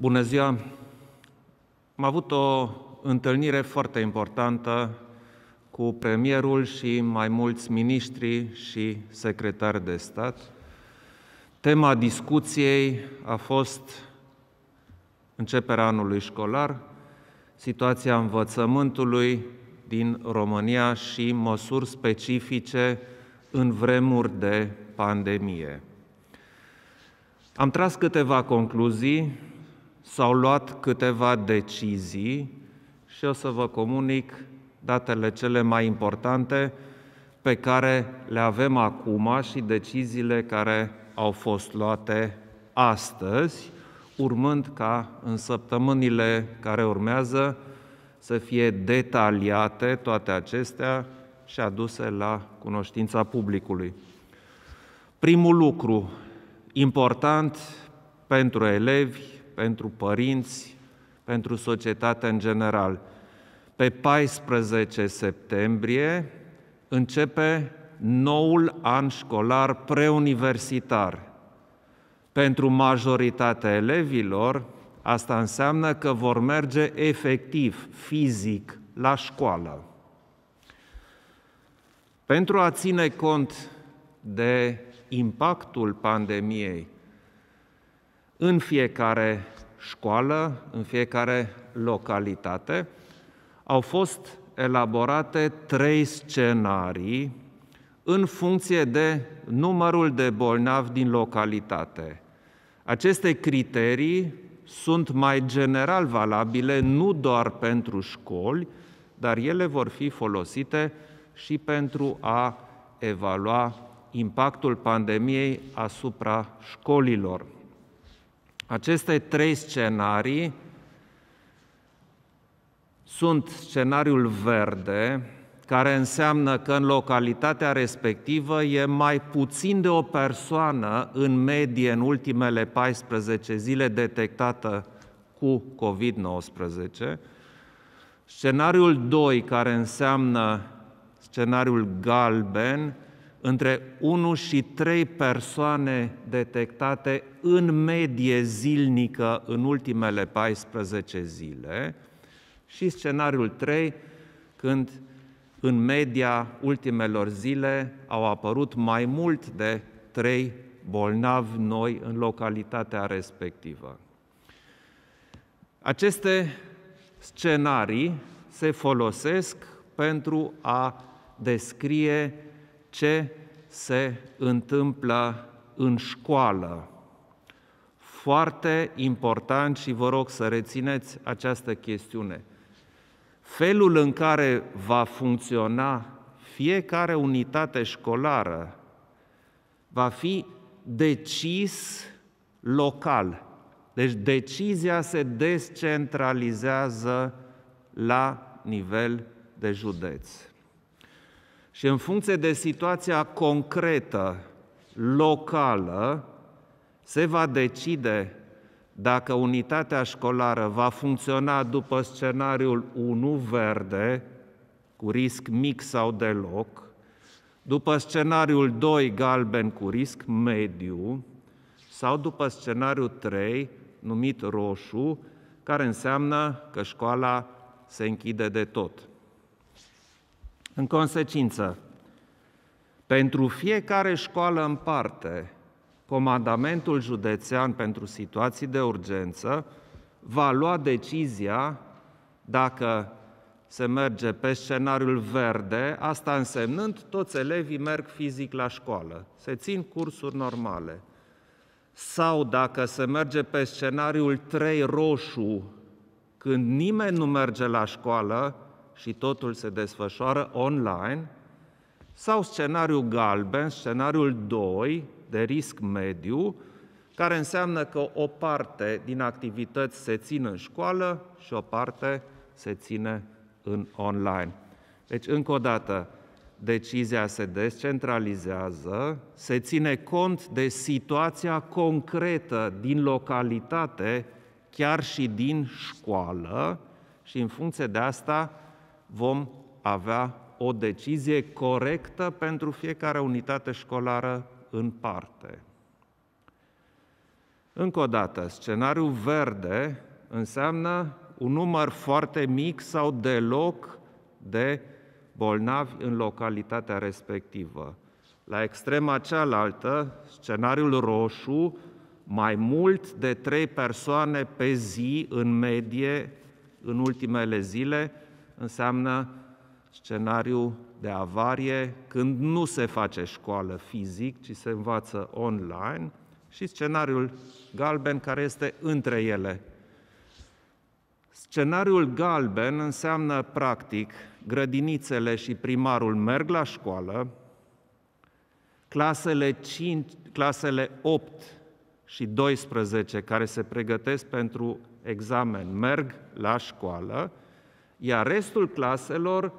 Bună ziua! Am avut o întâlnire foarte importantă cu premierul și mai mulți miniștri și secretari de stat. Tema discuției a fost începerea anului școlar, situația învățământului din România și măsuri specifice în vremuri de pandemie. Am tras câteva concluzii, s-au luat câteva decizii și o să vă comunic datele cele mai importante pe care le avem acum și deciziile care au fost luate astăzi, urmând ca în săptămânile care urmează să fie detaliate toate acestea și aduse la cunoștința publicului. Primul lucru important pentru elevi, pentru părinți, pentru societate în general. Pe 14 septembrie începe noul an școlar preuniversitar. Pentru majoritatea elevilor, asta înseamnă că vor merge efectiv, fizic, la școală. Pentru a ține cont de impactul pandemiei în fiecare școală, în fiecare localitate, au fost elaborate trei scenarii în funcție de numărul de bolnavi din localitate. Aceste criterii sunt mai general valabile nu doar pentru școli, dar ele vor fi folosite și pentru a evalua impactul pandemiei asupra școlilor. Aceste trei scenarii sunt scenariul verde, care înseamnă că în localitatea respectivă e mai puțin de o persoană în medie în ultimele 14 zile detectată cu COVID-19. Scenariul 2, care înseamnă scenariul galben, între 1 și 3 persoane detectate în medie zilnică în ultimele 14 zile și scenariul 3, când în media ultimelor zile au apărut mai mult de 3 bolnavi noi în localitatea respectivă. Aceste scenarii se folosesc pentru a descrie ce se întâmplă în școală. Foarte important și vă rog să rețineți această chestiune. Felul în care va funcționa fiecare unitate școlară va fi decis local. Deci decizia se descentralizează la nivel de județ. Și în funcție de situația concretă, locală, se va decide dacă unitatea școlară va funcționa după scenariul 1 verde, cu risc mic sau deloc, după scenariul 2 galben cu risc mediu, sau după scenariul 3, numit roșu, care înseamnă că școala se închide de tot. În consecință, pentru fiecare școală în parte, Comandamentul Județean pentru Situații de Urgență va lua decizia dacă se merge pe scenariul verde, asta însemnând toți elevii merg fizic la școală, se țin cursuri normale. Sau dacă se merge pe scenariul 3 roșu, când nimeni nu merge la școală, și totul se desfășoară online, sau scenariul galben, scenariul 2, de risc mediu, care înseamnă că o parte din activități se țin în școală și o parte se ține în online. Deci, încă o dată, decizia se descentralizează, se ține cont de situația concretă din localitate, chiar și din școală, și în funcție de asta vom avea o decizie corectă pentru fiecare unitate școlară în parte. Încă o dată, scenariul verde înseamnă un număr foarte mic sau deloc de bolnavi în localitatea respectivă. La extrema cealaltă, scenariul roșu, mai mult de trei persoane pe zi în medie în ultimele zile, înseamnă scenariu de avarie când nu se face școală fizic, ci se învață online, și scenariul galben care este între ele. Scenariul galben înseamnă, practic, grădinițele și primarul merg la școală, clasele, 5, clasele 8 și 12 care se pregătesc pentru examen merg la școală, iar restul claselor,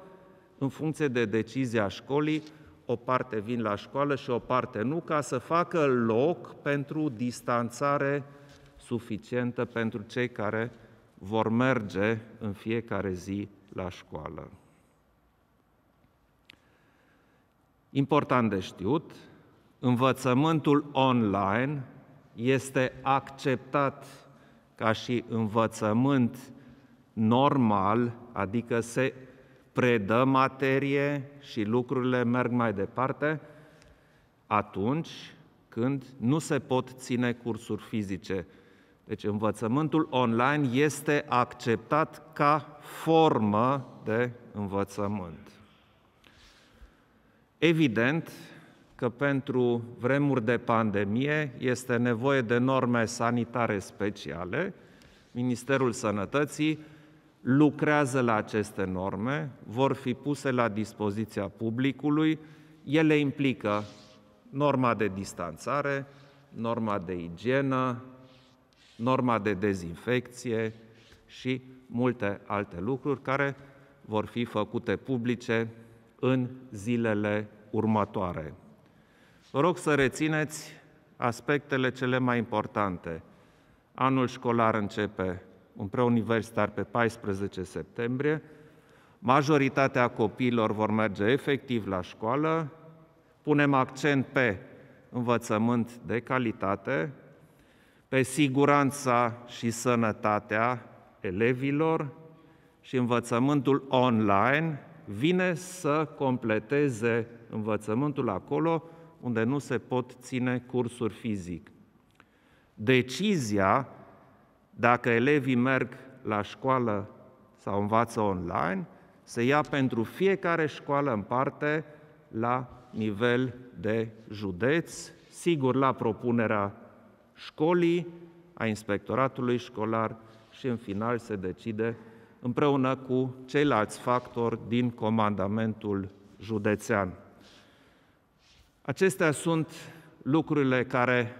în funcție de decizia școlii, o parte vin la școală și o parte nu, ca să facă loc pentru distanțare suficientă pentru cei care vor merge în fiecare zi la școală. Important de știut, învățământul online este acceptat ca și învățământ normal, adică se predă materie și lucrurile merg mai departe, atunci când nu se pot ține cursuri fizice. Deci învățământul online este acceptat ca formă de învățământ. Evident că pentru vremuri de pandemie este nevoie de norme sanitare speciale. Ministerul Sănătății lucrează la aceste norme, vor fi puse la dispoziția publicului. Ele implică norma de distanțare, norma de igienă, norma de dezinfecție și multe alte lucruri care vor fi făcute publice în zilele următoare. Vă rog să rețineți aspectele cele mai importante. Anul școlar începe un preuniversitar pe 14 septembrie, majoritatea copiilor vor merge efectiv la școală, punem accent pe învățământ de calitate, pe siguranța și sănătatea elevilor și învățământul online vine să completeze învățământul acolo unde nu se pot ține cursuri fizic. Decizia dacă elevii merg la școală sau învață online, se ia pentru fiecare școală în parte la nivel de județ, sigur la propunerea școlii, a inspectoratului școlar și în final se decide împreună cu ceilalți factori din comandamentul județean. Acestea sunt lucrurile care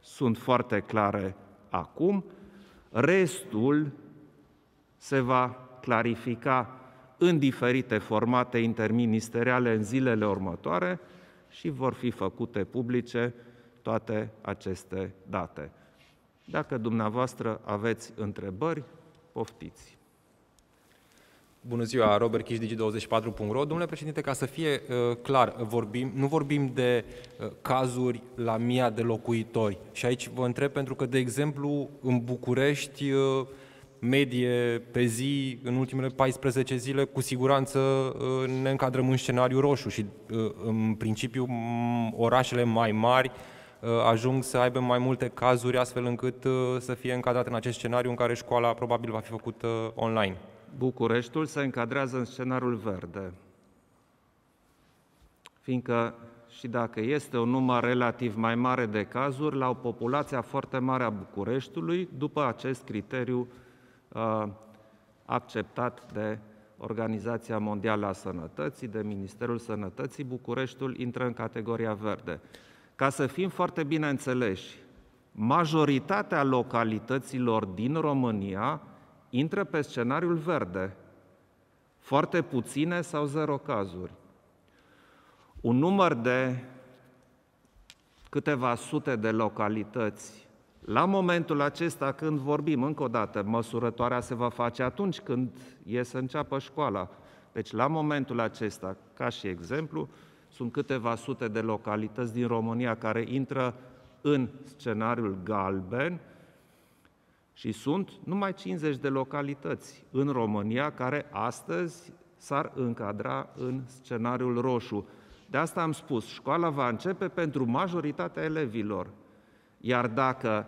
sunt foarte clare acum. Restul se va clarifica în diferite formate interministeriale în zilele următoare și vor fi făcute publice toate aceste date. Dacă dumneavoastră aveți întrebări, poftiți. Bună ziua, Robert Chiș, Digi24.ro. Domnule președinte, ca să fie uh, clar, vorbim, nu vorbim de uh, cazuri la mii de locuitori. Și aici vă întreb pentru că, de exemplu, în București, uh, medie pe zi, în ultimele 14 zile, cu siguranță uh, ne încadrăm în scenariu roșu și, uh, în principiu, orașele mai mari uh, ajung să aibă mai multe cazuri, astfel încât uh, să fie încadrate în acest scenariu în care școala probabil va fi făcută online. Bucureștiul se încadrează în scenariul verde, fiindcă și dacă este un număr relativ mai mare de cazuri, la o populație foarte mare a Bucureștiului, după acest criteriu uh, acceptat de Organizația Mondială a Sănătății, de Ministerul Sănătății, Bucureștiul intră în categoria verde. Ca să fim foarte bine înțeleși, majoritatea localităților din România intră pe scenariul verde. Foarte puține sau zero cazuri. Un număr de câteva sute de localități. La momentul acesta, când vorbim, încă o dată, măsurătoarea se va face atunci când e să înceapă școala. Deci, la momentul acesta, ca și exemplu, sunt câteva sute de localități din România care intră în scenariul galben și sunt numai 50 de localități în România care astăzi s-ar încadra în scenariul roșu. De asta am spus, școala va începe pentru majoritatea elevilor. Iar dacă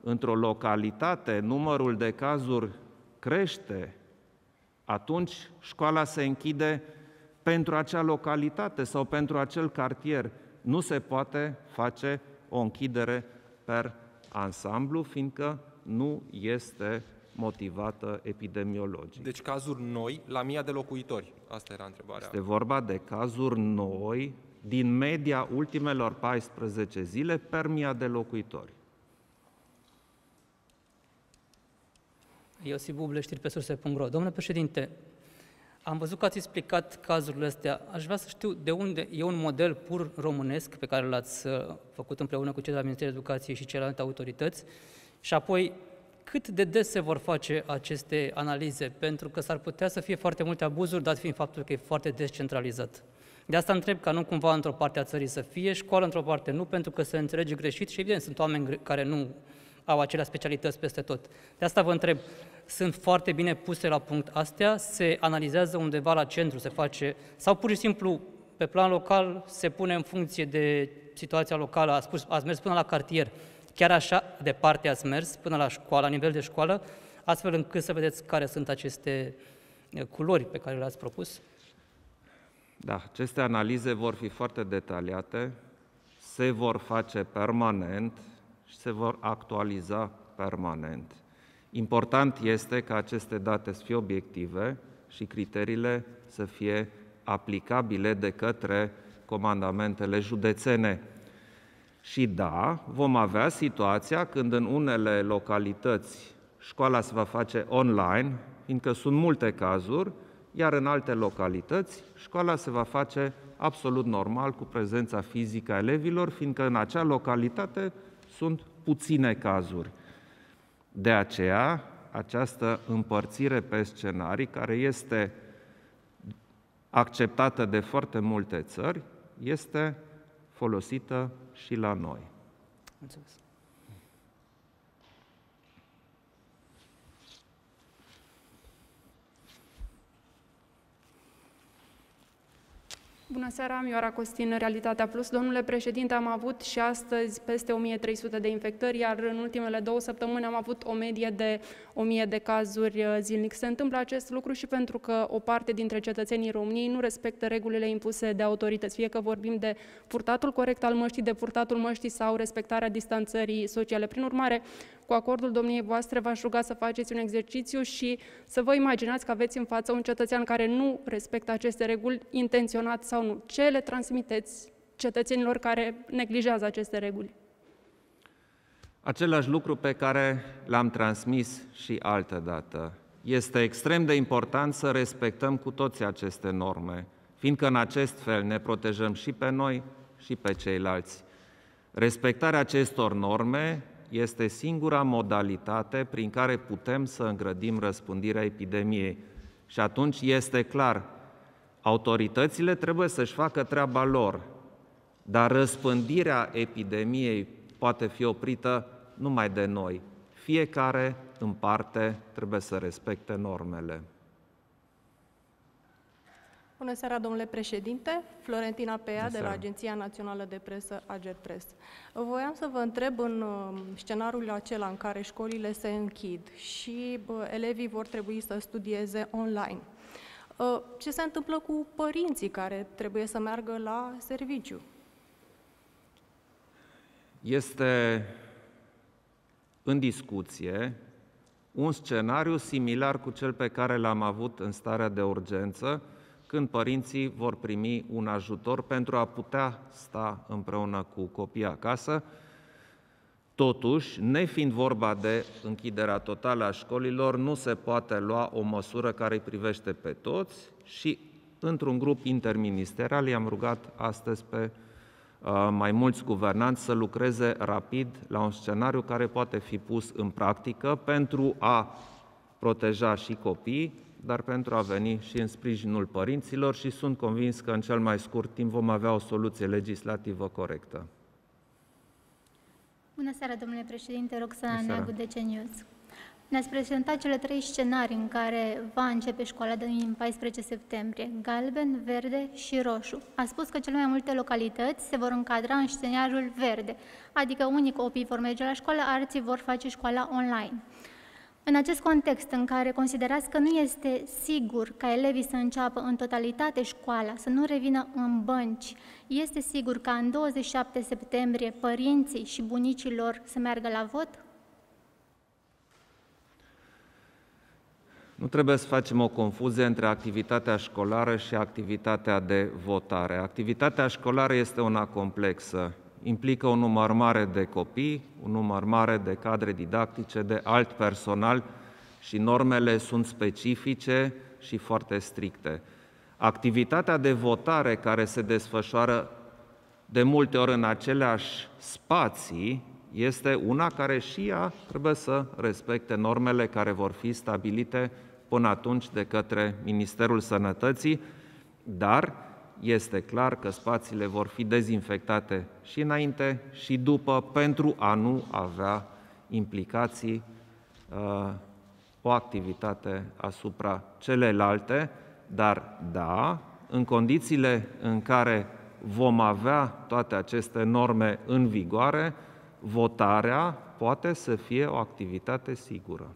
într-o localitate numărul de cazuri crește, atunci școala se închide pentru acea localitate sau pentru acel cartier. Nu se poate face o închidere per ansamblu, fiindcă nu este motivată epidemiologic. Deci cazuri noi la mii de locuitori. Asta era întrebarea. Este vorba de cazuri noi din media ultimelor 14 zile per mii de locuitori. Iosif Buble, știri pe surse.ro. Domnule președinte, am văzut că ați explicat cazurile astea. Aș vrea să știu de unde e un model pur românesc pe care l-ați uh, făcut împreună cu cei de la Ministerul Educației și celelalte autorități și apoi cât de des se vor face aceste analize, pentru că s-ar putea să fie foarte multe abuzuri, dat fiind faptul că e foarte descentralizat. De asta întreb ca nu cumva într-o parte a țării să fie școală, într-o parte nu, pentru că se înțelege greșit și evident sunt oameni care nu au acelea specialități peste tot. De asta vă întreb, sunt foarte bine puse la punct astea, se analizează undeva la centru, se face, sau pur și simplu pe plan local se pune în funcție de situația locală, ați, spus, ați mers până la cartier, chiar așa departe ați mers, până la școală, la nivel de școală, astfel încât să vedeți care sunt aceste eh, culori pe care le-ați propus? Da, aceste analize vor fi foarte detaliate, se vor face permanent și se vor actualiza permanent. Important este ca aceste date să fie obiective și criteriile să fie aplicabile de către comandamentele județene. Și da, vom avea situația când în unele localități școala se va face online, fiindcă sunt multe cazuri, iar în alte localități școala se va face absolut normal cu prezența fizică a elevilor, fiindcă în acea localitate sunt puține cazuri. De aceea, această împărțire pe scenarii, care este acceptată de foarte multe țări, este folosită și la noi. Mulțumesc. Bună seara, am Ioara Costin, Realitatea Plus. Domnule președinte, am avut și astăzi peste 1300 de infectări, iar în ultimele două săptămâni am avut o medie de 1000 de cazuri uh, zilnic. Se întâmplă acest lucru și pentru că o parte dintre cetățenii României nu respectă regulile impuse de autorități, fie că vorbim de purtatul corect al măștii, de purtatul măștii sau respectarea distanțării sociale. Prin urmare, cu acordul domniei voastre v-aș ruga să faceți un exercițiu și să vă imaginați că aveți în față un cetățean care nu respectă aceste reguli intenționat sau nu. Ce le transmiteți cetățenilor care neglijează aceste reguli? Același lucru pe care l-am transmis și altă dată. Este extrem de important să respectăm cu toți aceste norme, fiindcă în acest fel ne protejăm și pe noi și pe ceilalți. Respectarea acestor norme este singura modalitate prin care putem să îngrădim răspândirea epidemiei. Și atunci este clar, autoritățile trebuie să-și facă treaba lor, dar răspândirea epidemiei poate fi oprită numai de noi. Fiecare în parte trebuie să respecte normele. Bună seara, domnule președinte. Florentina Pea, de la Agenția Națională de Presă, Agerpres. Voiam să vă întreb în um, scenariul acela în care școlile se închid și elevii vor trebui să studieze online. Uh, ce se întâmplă cu părinții care trebuie să meargă la serviciu? Este în discuție un scenariu similar cu cel pe care l-am avut în starea de urgență, când părinții vor primi un ajutor pentru a putea sta împreună cu copiii acasă. Totuși, nefiind vorba de închiderea totală a școlilor, nu se poate lua o măsură care îi privește pe toți și într-un grup interministerial i-am rugat astăzi pe uh, mai mulți guvernanți să lucreze rapid la un scenariu care poate fi pus în practică pentru a proteja și copiii, dar pentru a veni și în sprijinul părinților și sunt convins că în cel mai scurt timp vom avea o soluție legislativă corectă. Bună seara, domnule președinte, Roxana Neagu, DC News. Ne-ați prezentat cele trei scenarii în care va începe școala din 14 septembrie, galben, verde și roșu. A spus că cele mai multe localități se vor încadra în scenariul verde, adică unii copii vor merge la școală, alții vor face școala online. În acest context în care considerați că nu este sigur ca elevii să înceapă în totalitate școala, să nu revină în bănci, este sigur ca în 27 septembrie părinții și bunicii lor să meargă la vot? Nu trebuie să facem o confuzie între activitatea școlară și activitatea de votare. Activitatea școlară este una complexă. Implică un număr mare de copii, un număr mare de cadre didactice, de alt personal și normele sunt specifice și foarte stricte. Activitatea de votare care se desfășoară de multe ori în aceleași spații este una care și ea trebuie să respecte normele care vor fi stabilite până atunci de către Ministerul Sănătății, dar este clar că spațiile vor fi dezinfectate și înainte și după pentru a nu avea implicații uh, o activitate asupra celelalte, dar da, în condițiile în care vom avea toate aceste norme în vigoare, votarea poate să fie o activitate sigură.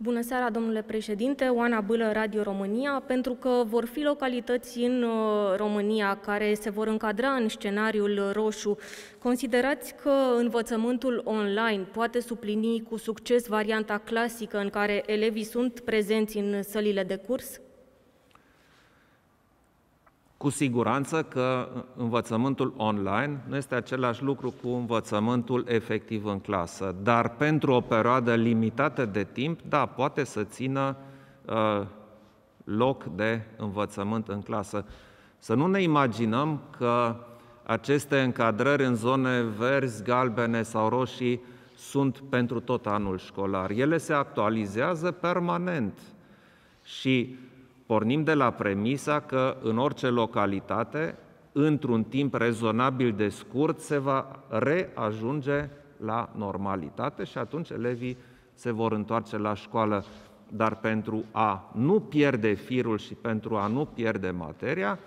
Bună seara, domnule președinte, Oana Bâlă, Radio România. Pentru că vor fi localități în uh, România care se vor încadra în scenariul roșu, considerați că învățământul online poate suplini cu succes varianta clasică în care elevii sunt prezenți în sălile de curs? Cu siguranță că învățământul online nu este același lucru cu învățământul efectiv în clasă, dar pentru o perioadă limitată de timp, da, poate să țină uh, loc de învățământ în clasă. Să nu ne imaginăm că aceste încadrări în zone verzi, galbene sau roșii sunt pentru tot anul școlar. Ele se actualizează permanent și pornim de la premisa că în orice localitate, într-un timp rezonabil de scurt, se va reajunge la normalitate și atunci elevii se vor întoarce la școală. Dar pentru a nu pierde firul și pentru a nu pierde materia,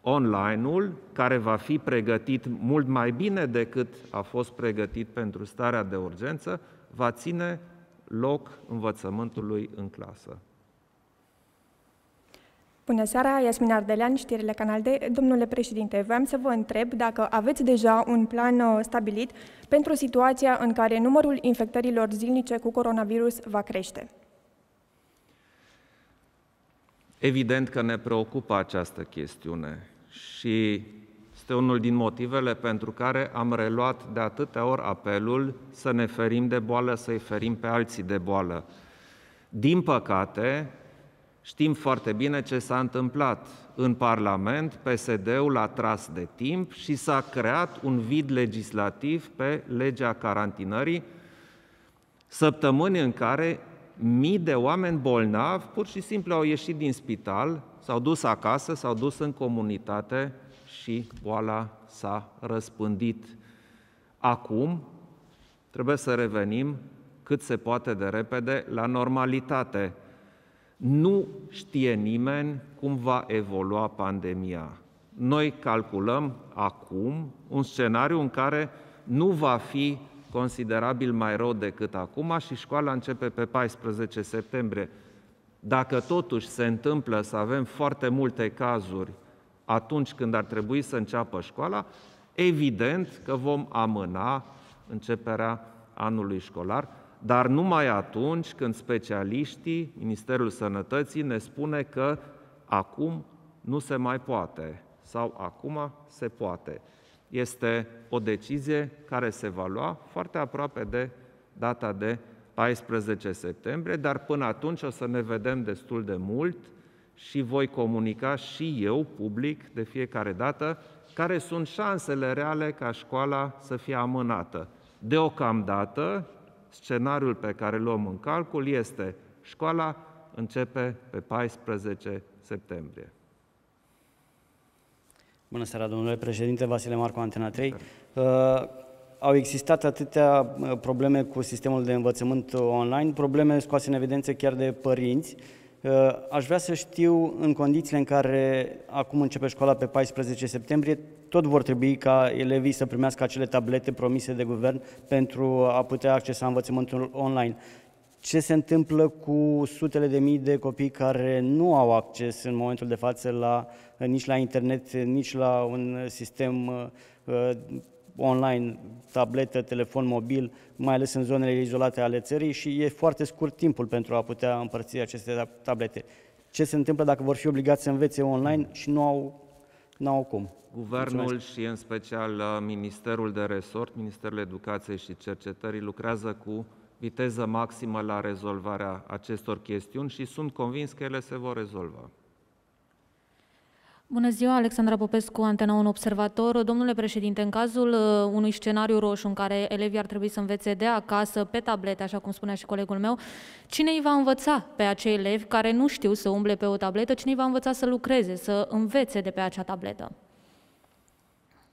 online-ul, care va fi pregătit mult mai bine decât a fost pregătit pentru starea de urgență, va ține loc învățământului în clasă. Bună seara, Iasmin Ardelean, știrile Canal D. Domnule președinte, vreau să vă întreb dacă aveți deja un plan uh, stabilit pentru situația în care numărul infectărilor zilnice cu coronavirus va crește. Evident că ne preocupă această chestiune și este unul din motivele pentru care am reluat de atâtea ori apelul să ne ferim de boală, să-i ferim pe alții de boală. Din păcate, Știm foarte bine ce s-a întâmplat. În Parlament, PSD-ul a tras de timp și s-a creat un vid legislativ pe legea carantinării, săptămâni în care mii de oameni bolnavi pur și simplu au ieșit din spital, s-au dus acasă, s-au dus în comunitate și boala s-a răspândit. Acum trebuie să revenim cât se poate de repede la normalitate. Nu știe nimeni cum va evolua pandemia. Noi calculăm acum un scenariu în care nu va fi considerabil mai rău decât acum și școala începe pe 14 septembrie. Dacă totuși se întâmplă să avem foarte multe cazuri atunci când ar trebui să înceapă școala, evident că vom amâna începerea anului școlar dar numai atunci când specialiștii, Ministerul Sănătății, ne spune că acum nu se mai poate sau acum se poate. Este o decizie care se va lua foarte aproape de data de 14 septembrie, dar până atunci o să ne vedem destul de mult și voi comunica și eu, public, de fiecare dată, care sunt șansele reale ca școala să fie amânată. Deocamdată, scenariul pe care îl luăm în calcul este școala începe pe 14 septembrie. Bună seara, domnule președinte, Vasile Marco, Antena 3. Uh, au existat atâtea probleme cu sistemul de învățământ online, probleme scoase în evidență chiar de părinți. Aș vrea să știu, în condițiile în care acum începe școala pe 14 septembrie, tot vor trebui ca elevii să primească acele tablete promise de guvern pentru a putea accesa învățământul online. Ce se întâmplă cu sutele de mii de copii care nu au acces în momentul de față la, nici la internet, nici la un sistem uh, online, tabletă, telefon mobil, mai ales în zonele izolate ale țării și e foarte scurt timpul pentru a putea împărți aceste tablete. Ce se întâmplă dacă vor fi obligați să învețe online și nu au, nu au cum? Guvernul Mulțumesc. și în special uh, Ministerul de Resort, Ministerul Educației și Cercetării lucrează cu viteză maximă la rezolvarea acestor chestiuni și sunt convins că ele se vor rezolva. Bună ziua, Alexandra Popescu, Antena 1 Observator. Domnule președinte, în cazul uh, unui scenariu roșu în care elevii ar trebui să învețe de acasă, pe tablete, așa cum spunea și colegul meu, cine îi va învăța pe acei elevi care nu știu să umble pe o tabletă, cine îi va învăța să lucreze, să învețe de pe acea tabletă?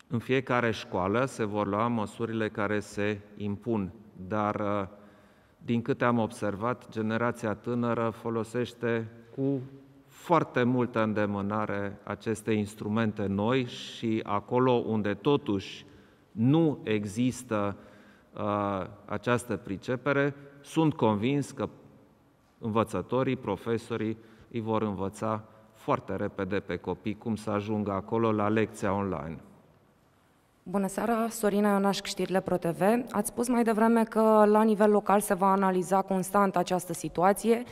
În fiecare școală se vor lua măsurile care se impun, dar uh, din câte am observat, generația tânără folosește cu foarte multă îndemânare aceste instrumente noi și acolo unde totuși nu există uh, această pricepere, sunt convins că învățătorii, profesorii îi vor învăța foarte repede pe copii cum să ajungă acolo la lecția online. Bună seara, Sorina Ionaș, știrile ProTV. Ați spus mai devreme că la nivel local se va analiza constant această situație.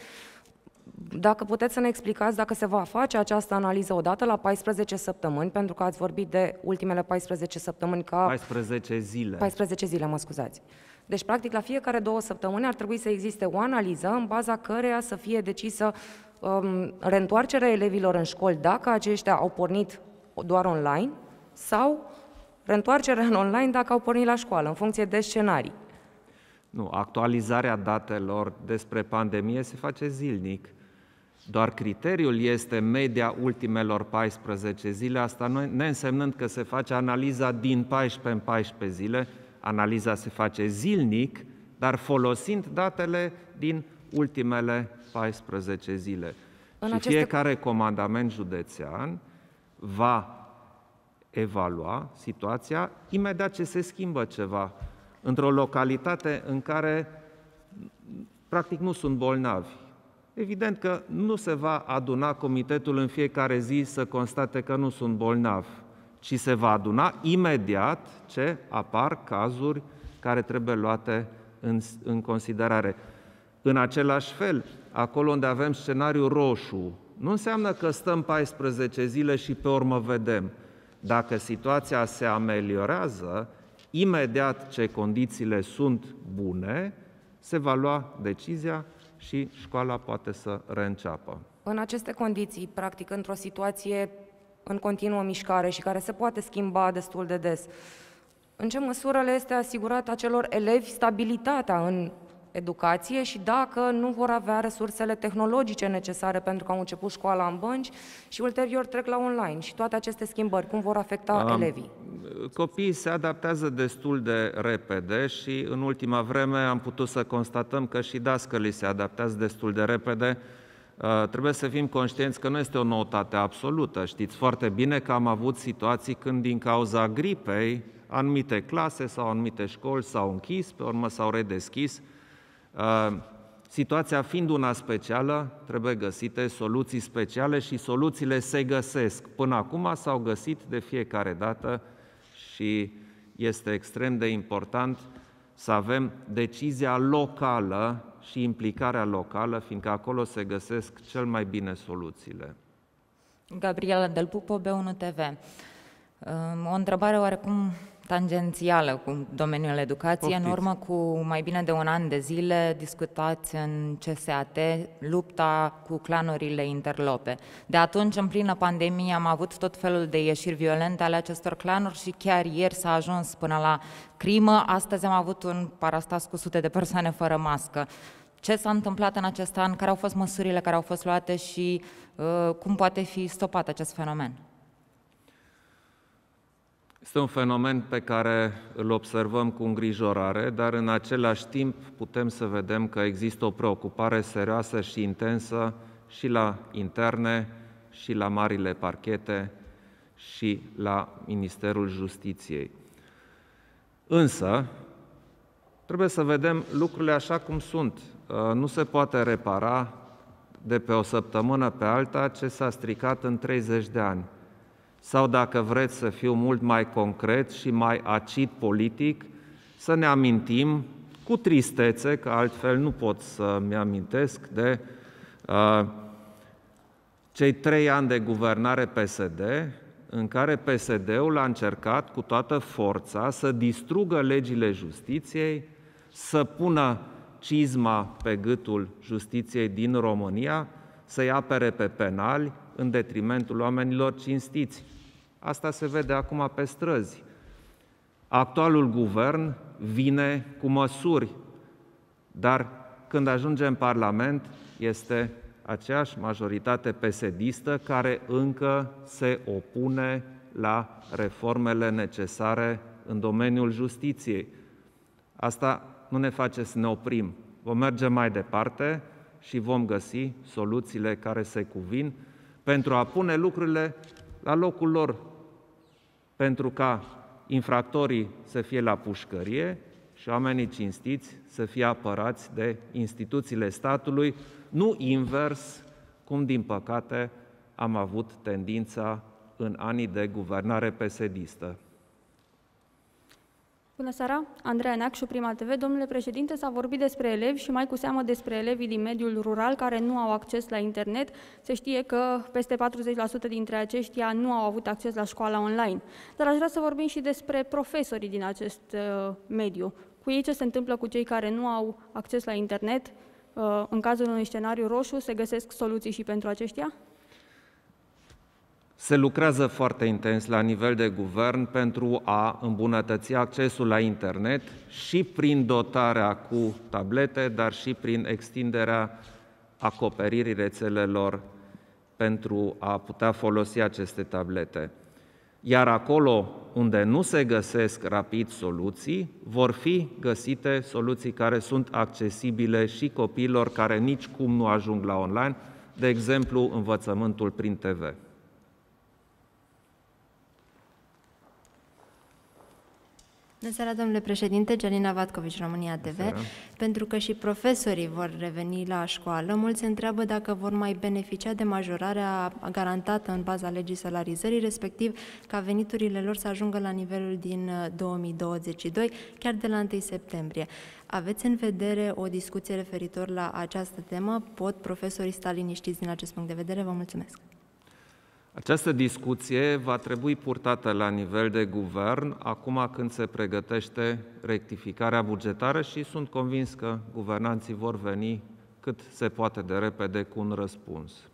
Dacă puteți să ne explicați dacă se va face această analiză odată la 14 săptămâni, pentru că ați vorbit de ultimele 14 săptămâni ca... 14 zile. 14 zile, mă scuzați. Deci, practic, la fiecare două săptămâni ar trebui să existe o analiză în baza căreia să fie decisă um, reîntoarcerea elevilor în școli dacă aceștia au pornit doar online sau reîntoarcerea în online dacă au pornit la școală, în funcție de scenarii. Nu, actualizarea datelor despre pandemie se face zilnic. Doar criteriul este media ultimelor 14 zile, asta nu neînsemnând că se face analiza din 14 în 14 zile, analiza se face zilnic, dar folosind datele din ultimele 14 zile. În și aceste... fiecare comandament județean va evalua situația imediat ce se schimbă ceva într-o localitate în care practic nu sunt bolnavi. Evident că nu se va aduna comitetul în fiecare zi să constate că nu sunt bolnavi, ci se va aduna imediat ce apar cazuri care trebuie luate în, în considerare. În același fel, acolo unde avem scenariu roșu, nu înseamnă că stăm 14 zile și pe urmă vedem. Dacă situația se ameliorează, imediat ce condițiile sunt bune, se va lua decizia și școala poate să reînceapă. În aceste condiții, practic într-o situație în continuă mișcare și care se poate schimba destul de des, în ce măsură le este asigurată acelor elevi stabilitatea în educație și dacă nu vor avea resursele tehnologice necesare pentru că au început școala în bănci și ulterior trec la online și toate aceste schimbări, cum vor afecta um, elevii? Copiii se adaptează destul de repede și în ultima vreme am putut să constatăm că și dascălii se adaptează destul de repede. Uh, trebuie să fim conștienți că nu este o noutate absolută. Știți foarte bine că am avut situații când din cauza gripei anumite clase sau anumite școli s-au închis, pe urmă s-au redeschis, Uh, situația fiind una specială, trebuie găsite soluții speciale și soluțiile se găsesc. Până acum s-au găsit de fiecare dată și este extrem de important să avem decizia locală și implicarea locală, fiindcă acolo se găsesc cel mai bine soluțiile. Gabriela Delpupo, B1 TV. O întrebare oarecum tangențială cu domeniul educației. În urmă cu mai bine de un an de zile discutați în CSAT lupta cu clanurile interlope. De atunci, în plină pandemie, am avut tot felul de ieșiri violente ale acestor clanuri și chiar ieri s-a ajuns până la crimă. Astăzi am avut un parastas cu sute de persoane fără mască. Ce s-a întâmplat în acest an? Care au fost măsurile care au fost luate și uh, cum poate fi stopat acest fenomen? Este un fenomen pe care îl observăm cu îngrijorare, dar în același timp putem să vedem că există o preocupare serioasă și intensă și la interne, și la marile parchete, și la Ministerul Justiției. Însă, trebuie să vedem lucrurile așa cum sunt. Uh, nu se poate repara de pe o săptămână pe alta ce s-a stricat în 30 de ani. Sau dacă vreți să fiu mult mai concret și mai acid politic, să ne amintim cu tristețe, că altfel nu pot să-mi amintesc de uh, cei trei ani de guvernare PSD, în care PSD-ul a încercat cu toată forța să distrugă legile justiției, să pună cizma pe gâtul justiției din România, să-i apere pe penali în detrimentul oamenilor cinstiți. Asta se vede acum pe străzi. Actualul guvern vine cu măsuri, dar când ajunge în Parlament este aceeași majoritate pesedistă care încă se opune la reformele necesare în domeniul justiției. Asta nu ne face să ne oprim. Vom merge mai departe și vom găsi soluțiile care se cuvin pentru a pune lucrurile la locul lor, pentru ca infractorii să fie la pușcărie și oamenii cinstiți să fie apărați de instituțiile statului, nu invers, cum din păcate am avut tendința în anii de guvernare pesedistă. Bună seara, Andreea Neacșu, Prima TV. Domnule președinte, s-a vorbit despre elevi și mai cu seamă despre elevii din mediul rural care nu au acces la internet. Se știe că peste 40% dintre aceștia nu au avut acces la școala online. Dar aș vrea să vorbim și despre profesorii din acest uh, mediu. Cu ei ce se întâmplă cu cei care nu au acces la internet? Uh, în cazul unui scenariu roșu, se găsesc soluții și pentru aceștia? Se lucrează foarte intens la nivel de guvern pentru a îmbunătăți accesul la internet și prin dotarea cu tablete, dar și prin extinderea acoperirii rețelelor pentru a putea folosi aceste tablete. Iar acolo unde nu se găsesc rapid soluții, vor fi găsite soluții care sunt accesibile și copiilor care nici cum nu ajung la online, de exemplu învățământul prin TV. Bună seara, domnule președinte, Gelina Vatcovici, România TV. Pentru că și profesorii vor reveni la școală, mulți se întreabă dacă vor mai beneficia de majorarea garantată în baza legii salarizării, respectiv ca veniturile lor să ajungă la nivelul din 2022, uh, chiar de la 1 septembrie. Aveți în vedere o discuție referitor la această temă? Pot profesorii sta liniștiți din acest punct de vedere? Vă mulțumesc! Această discuție va trebui purtată la nivel de guvern acum când se pregătește rectificarea bugetară și sunt convins că guvernanții vor veni cât se poate de repede cu un răspuns.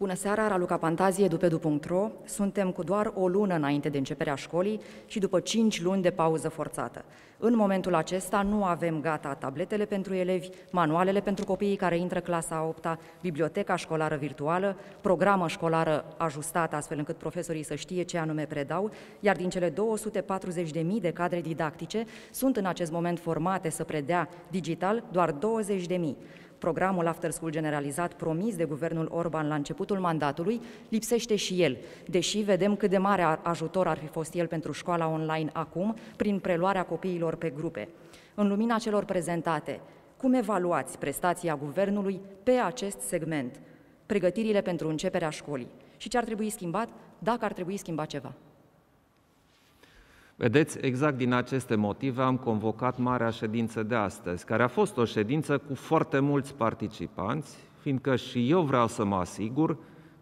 Bună seara, Raluca Pantazie, dupedu.ro. Suntem cu doar o lună înainte de începerea școlii și după cinci luni de pauză forțată. În momentul acesta nu avem gata tabletele pentru elevi, manualele pentru copiii care intră clasa a 8 biblioteca școlară virtuală, programă școlară ajustată astfel încât profesorii să știe ce anume predau, iar din cele 240.000 de cadre didactice sunt în acest moment formate să predea digital doar 20.000 programul After School generalizat promis de guvernul Orban la începutul mandatului, lipsește și el, deși vedem cât de mare ajutor ar fi fost el pentru școala online acum, prin preluarea copiilor pe grupe. În lumina celor prezentate, cum evaluați prestația guvernului pe acest segment, pregătirile pentru începerea școlii și ce ar trebui schimbat, dacă ar trebui schimbat ceva? Vedeți, exact din aceste motive am convocat marea ședință de astăzi, care a fost o ședință cu foarte mulți participanți, fiindcă și eu vreau să mă asigur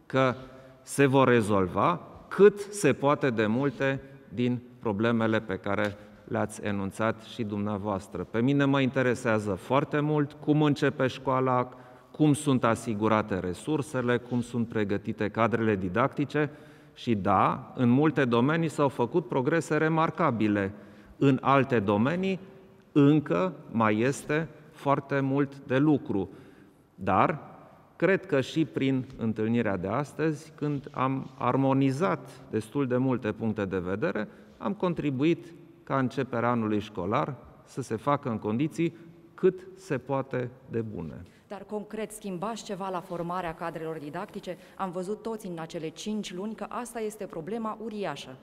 că se vor rezolva cât se poate de multe din problemele pe care le-ați enunțat și dumneavoastră. Pe mine mă interesează foarte mult cum începe școala, cum sunt asigurate resursele, cum sunt pregătite cadrele didactice, și da, în multe domenii s-au făcut progrese remarcabile. În alte domenii încă mai este foarte mult de lucru. Dar cred că și prin întâlnirea de astăzi, când am armonizat destul de multe puncte de vedere, am contribuit ca începerea anului școlar să se facă în condiții cât se poate de bune. Dar concret, schimbați ceva la formarea cadrelor didactice? Am văzut toți în acele cinci luni că asta este problema uriașă.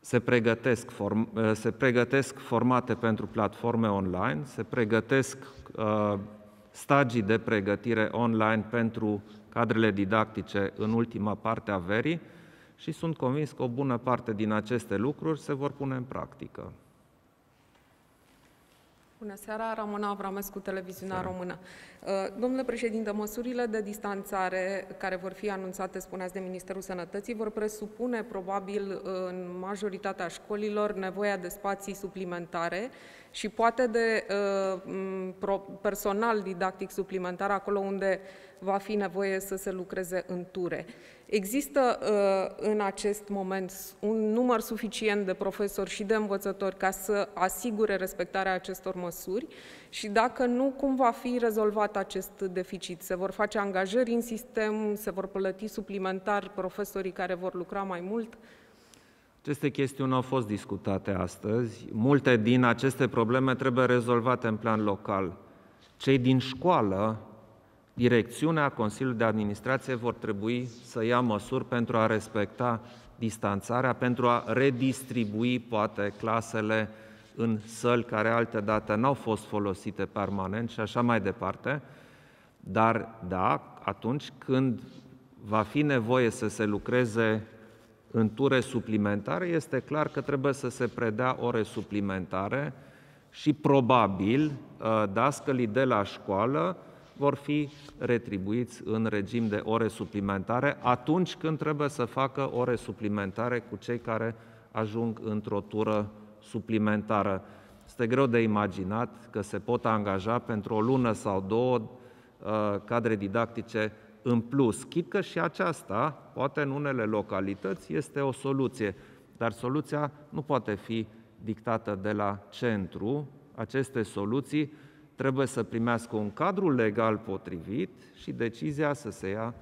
Se pregătesc, form, se pregătesc formate pentru platforme online, se pregătesc uh, stagii de pregătire online pentru cadrele didactice în ultima parte a verii și sunt convins că o bună parte din aceste lucruri se vor pune în practică. Bună seara, Ramona Avramescu, Televiziunea Seara. Română. Uh, domnule președinte, măsurile de distanțare care vor fi anunțate, spuneați, de Ministerul Sănătății, vor presupune probabil în majoritatea școlilor nevoia de spații suplimentare și poate de uh, personal didactic suplimentar acolo unde va fi nevoie să se lucreze în ture. Există uh, în acest moment un număr suficient de profesori și de învățători ca să asigure respectarea acestor măsuri și dacă nu, cum va fi rezolvat acest deficit? Se vor face angajări în sistem, se vor plăti suplimentar profesorii care vor lucra mai mult? Aceste chestiuni au fost discutate astăzi. Multe din aceste probleme trebuie rezolvate în plan local. Cei din școală direcțiunea Consiliului de Administrație vor trebui să ia măsuri pentru a respecta distanțarea, pentru a redistribui, poate, clasele în săli care alte date n-au fost folosite permanent și așa mai departe. Dar, da, atunci când va fi nevoie să se lucreze în ture suplimentare, este clar că trebuie să se predea ore suplimentare și probabil ă, dascălii de la școală vor fi retribuiți în regim de ore suplimentare atunci când trebuie să facă ore suplimentare cu cei care ajung într-o tură suplimentară. Este greu de imaginat că se pot angaja pentru o lună sau două uh, cadre didactice în plus. Chit că și aceasta, poate în unele localități, este o soluție, dar soluția nu poate fi dictată de la centru. Aceste soluții trebuie să primească un cadru legal potrivit și decizia să se ia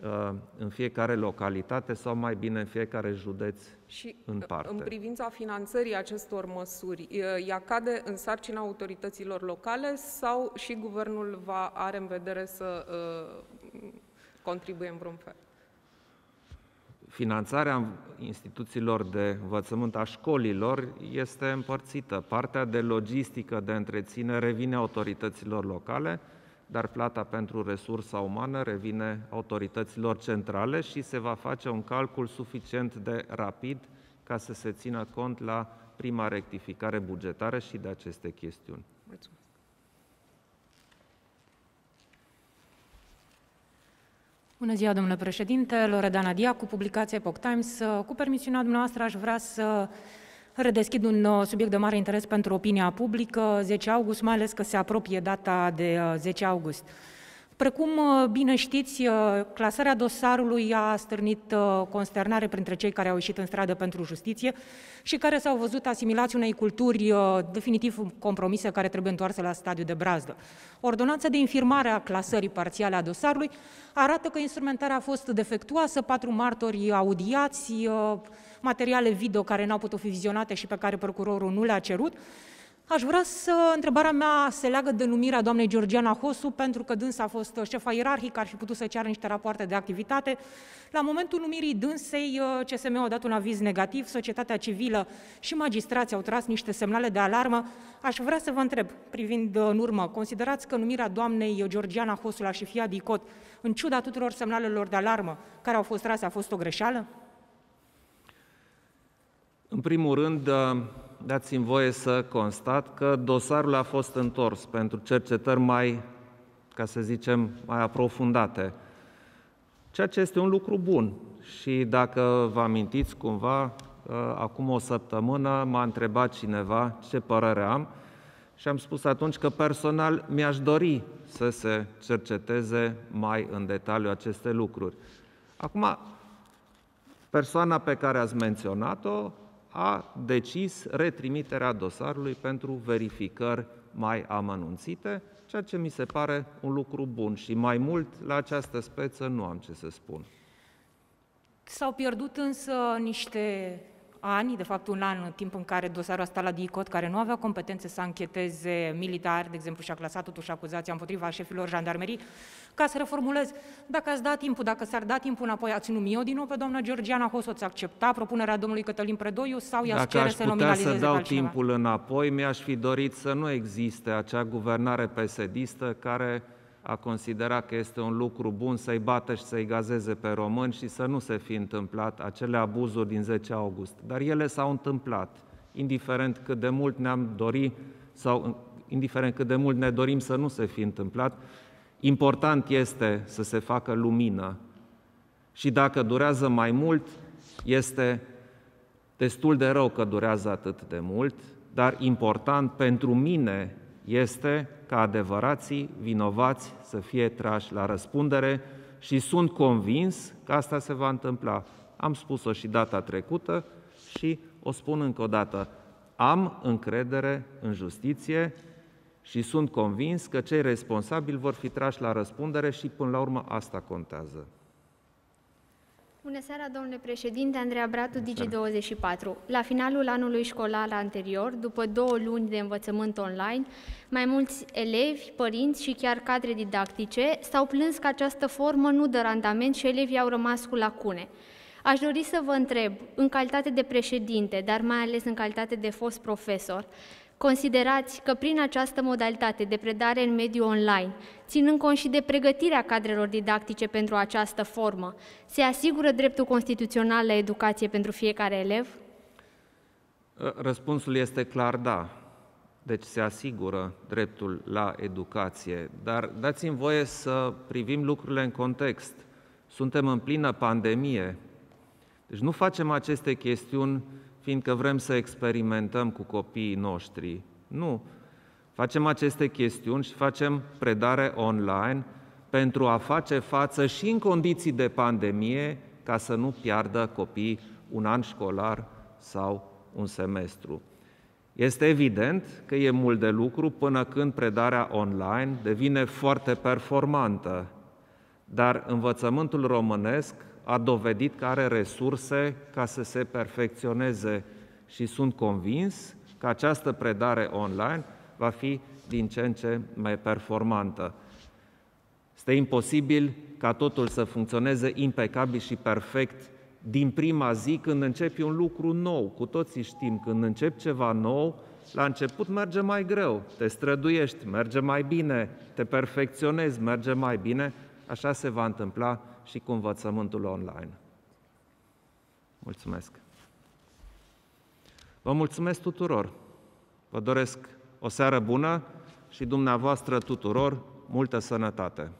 uh, în fiecare localitate sau mai bine în fiecare județ și în parte. în privința finanțării acestor măsuri, ea cade în sarcina autorităților locale sau și guvernul va are în vedere să uh, contribuie în vreun fel? Finanțarea instituțiilor de învățământ a școlilor este împărțită. Partea de logistică, de întreținere, revine autorităților locale, dar plata pentru resursa umană revine autorităților centrale și se va face un calcul suficient de rapid ca să se țină cont la prima rectificare bugetară și de aceste chestiuni. Mulțumesc. Bună ziua, domnule președinte, Loredana Dia, cu publicația Epoch Times. Cu permisiunea dumneavoastră aș vrea să redeschid un uh, subiect de mare interes pentru opinia publică, 10 august, mai ales că se apropie data de 10 uh, august. Precum uh, bine știți, clasarea dosarului a stârnit consternare printre cei care au ieșit în stradă pentru justiție și care s-au văzut asimilați unei culturi definitiv compromise care trebuie întoarse la stadiu de brazdă. Ordonanța de infirmare a clasării parțiale a dosarului arată că instrumentarea a fost defectuoasă, patru martori audiați, uh, materiale video care n-au putut fi vizionate și pe care procurorul nu le-a cerut, Aș vrea să, întrebarea mea se leagă de numirea doamnei Georgiana Hosu, pentru că dânsa a fost șefa ierarhică, ar fi putut să ceară niște rapoarte de activitate. La momentul numirii dânsei, uh, CSM a dat un aviz negativ, societatea civilă și magistrații au tras niște semnale de alarmă. Aș vrea să vă întreb, privind uh, în urmă, considerați că numirea doamnei Georgiana Hosu la șefia DICOT, în ciuda tuturor semnalelor de alarmă care au fost trase, a fost o greșeală? În primul rând, uh, dați-mi voie să constat că dosarul a fost întors pentru cercetări mai, ca să zicem, mai aprofundate. Ceea ce este un lucru bun. Și dacă vă amintiți cumva, uh, acum o săptămână m-a întrebat cineva ce părere am și am spus atunci că personal mi-aș dori să se cerceteze mai în detaliu aceste lucruri. Acum, persoana pe care ați menționat-o a decis retrimiterea dosarului pentru verificări mai amănunțite, ceea ce mi se pare un lucru bun și mai mult la această speță nu am ce să spun. S-au pierdut însă niște ani, de fapt un an, în timp în care dosarul a stat la DICOT, care nu avea competențe să ancheteze militar, de exemplu, și-a clasat totuși acuzația împotriva șefilor jandarmerii, ca să reformulez, dacă ați dat timpul, dacă s-ar da timpul înapoi, ați numit eu din nou pe doamna Georgiana Hosoț, accepta propunerea domnului Cătălin Predoiu sau i-ați cere să nominalizeze Dacă aș putea să dau timpul înapoi, mi-aș fi dorit să nu existe acea guvernare pesedistă care a considerat că este un lucru bun să-i bată și să-i gazeze pe români și să nu se fi întâmplat acele abuzuri din 10 august. Dar ele s-au întâmplat, indiferent cât de mult ne-am dorit sau indiferent cât de mult ne dorim să nu se fi întâmplat, important este să se facă lumină. Și dacă durează mai mult, este destul de rău că durează atât de mult, dar important pentru mine este ca adevărații vinovați să fie trași la răspundere și sunt convins că asta se va întâmpla. Am spus-o și data trecută și o spun încă o dată. Am încredere în justiție și sunt convins că cei responsabili vor fi trași la răspundere și până la urmă asta contează. Bună seara, domnule președinte, Andreea Bratu, Digi24. La finalul anului școlar anterior, după două luni de învățământ online, mai mulți elevi, părinți și chiar cadre didactice s-au plâns că această formă nu dă randament și elevii au rămas cu lacune. Aș dori să vă întreb, în calitate de președinte, dar mai ales în calitate de fost profesor, Considerați că prin această modalitate de predare în mediul online, ținând cont și de pregătirea cadrelor didactice pentru această formă, se asigură dreptul constituțional la educație pentru fiecare elev? Ă, răspunsul este clar da. Deci se asigură dreptul la educație, dar dați-mi voie să privim lucrurile în context. Suntem în plină pandemie, deci nu facem aceste chestiuni fiindcă vrem să experimentăm cu copiii noștri. Nu. Facem aceste chestiuni și facem predare online pentru a face față și în condiții de pandemie ca să nu piardă copiii un an școlar sau un semestru. Este evident că e mult de lucru până când predarea online devine foarte performantă, dar învățământul românesc a dovedit că are resurse ca să se perfecționeze și sunt convins că această predare online va fi din ce în ce mai performantă. Este imposibil ca totul să funcționeze impecabil și perfect din prima zi când începi un lucru nou. Cu toții știm, când începi ceva nou, la început merge mai greu, te străduiești, merge mai bine, te perfecționezi, merge mai bine, așa se va întâmpla și cu învățământul online. Mulțumesc! Vă mulțumesc tuturor! Vă doresc o seară bună și dumneavoastră tuturor multă sănătate!